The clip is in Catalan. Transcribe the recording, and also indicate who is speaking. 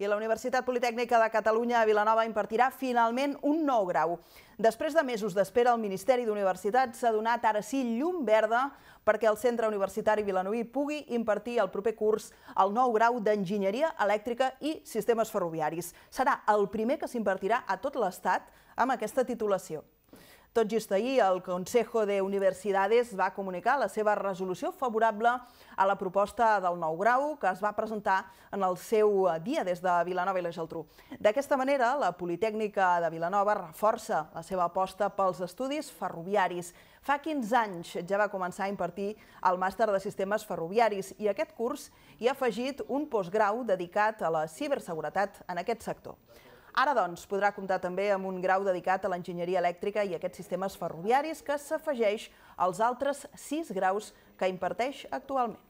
Speaker 1: I la Universitat Politècnica de Catalunya a Vilanova impartirà finalment un nou grau. Després de mesos d'espera, el Ministeri d'Universitats s'ha donat ara sí llum verda perquè el Centre Universitari Vilanoví pugui impartir el proper curs el nou grau d'Enginyeria Elèctrica i Sistemes Ferroviaris. Serà el primer que s'impartirà a tot l'Estat amb aquesta titulació. Tot just ahir, el Consejo de Universidades va comunicar la seva resolució favorable a la proposta del nou grau que es va presentar en el seu dia des de Vilanova i la Geltrú. D'aquesta manera, la Politècnica de Vilanova reforça la seva aposta pels estudis ferroviaris. Fa 15 anys ja va començar a impartir el màster de sistemes ferroviaris i aquest curs hi ha afegit un postgrau dedicat a la ciberseguretat en aquest sector. Ara, doncs, podrà comptar també amb un grau dedicat a l'enginyeria elèctrica i aquests sistemes ferroviaris que s'afegeix als altres sis graus que imparteix actualment.